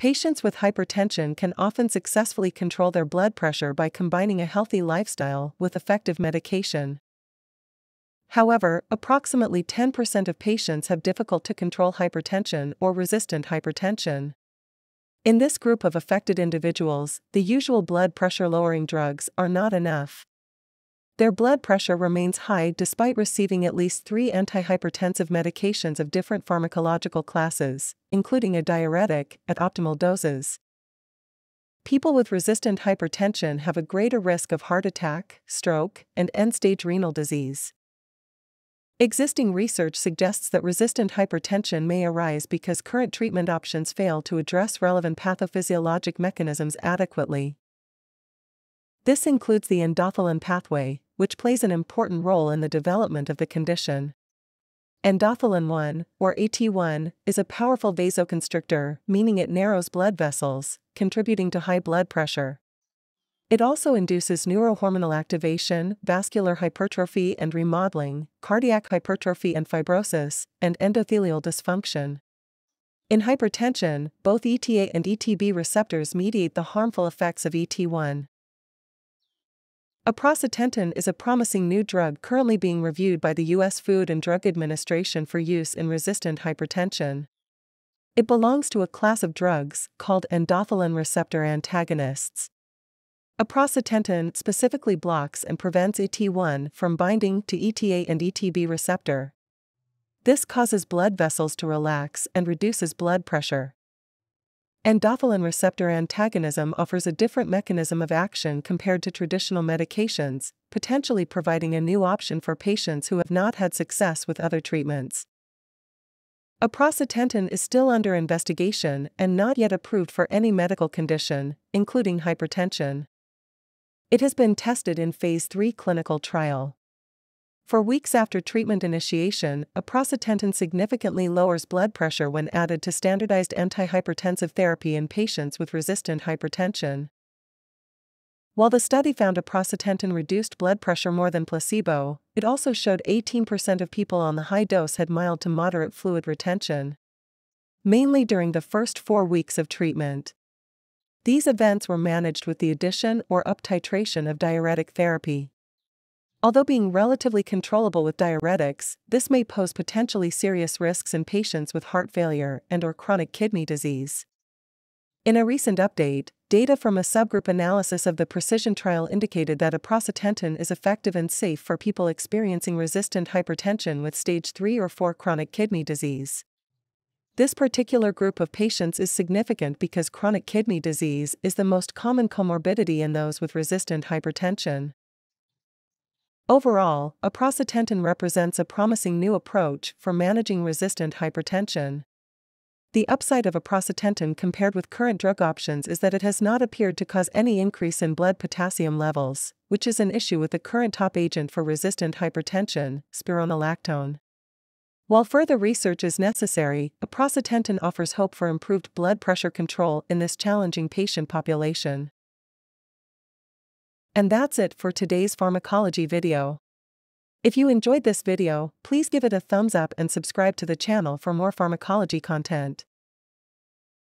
Patients with hypertension can often successfully control their blood pressure by combining a healthy lifestyle with effective medication. However, approximately 10% of patients have difficult to control hypertension or resistant hypertension. In this group of affected individuals, the usual blood pressure lowering drugs are not enough. Their blood pressure remains high despite receiving at least three antihypertensive medications of different pharmacological classes, including a diuretic, at optimal doses. People with resistant hypertension have a greater risk of heart attack, stroke, and end stage renal disease. Existing research suggests that resistant hypertension may arise because current treatment options fail to address relevant pathophysiologic mechanisms adequately. This includes the endothelin pathway, which plays an important role in the development of the condition. Endothelin 1, or ET1, is a powerful vasoconstrictor, meaning it narrows blood vessels, contributing to high blood pressure. It also induces neurohormonal activation, vascular hypertrophy and remodeling, cardiac hypertrophy and fibrosis, and endothelial dysfunction. In hypertension, both ETA and ETB receptors mediate the harmful effects of ET1. Aprocitentan is a promising new drug currently being reviewed by the U.S. Food and Drug Administration for use in resistant hypertension. It belongs to a class of drugs called endothelin receptor antagonists. Aprocitentan specifically blocks and prevents ET1 from binding to ETA and ETB receptor. This causes blood vessels to relax and reduces blood pressure. Endothelin receptor antagonism offers a different mechanism of action compared to traditional medications, potentially providing a new option for patients who have not had success with other treatments. Aprocitentan is still under investigation and not yet approved for any medical condition, including hypertension. It has been tested in phase 3 clinical trial. Four weeks after treatment initiation, aprocitentan significantly lowers blood pressure when added to standardized antihypertensive therapy in patients with resistant hypertension. While the study found aprocitentan reduced blood pressure more than placebo, it also showed 18% of people on the high dose had mild to moderate fluid retention. Mainly during the first four weeks of treatment. These events were managed with the addition or uptitration of diuretic therapy. Although being relatively controllable with diuretics, this may pose potentially serious risks in patients with heart failure and or chronic kidney disease. In a recent update, data from a subgroup analysis of the precision trial indicated that aprocitentan is effective and safe for people experiencing resistant hypertension with stage 3 or 4 chronic kidney disease. This particular group of patients is significant because chronic kidney disease is the most common comorbidity in those with resistant hypertension. Overall, aprocitentan represents a promising new approach for managing resistant hypertension. The upside of aprocitentan compared with current drug options is that it has not appeared to cause any increase in blood potassium levels, which is an issue with the current top agent for resistant hypertension, spironolactone. While further research is necessary, aprocitentan offers hope for improved blood pressure control in this challenging patient population. And that's it for today's pharmacology video. If you enjoyed this video, please give it a thumbs up and subscribe to the channel for more pharmacology content.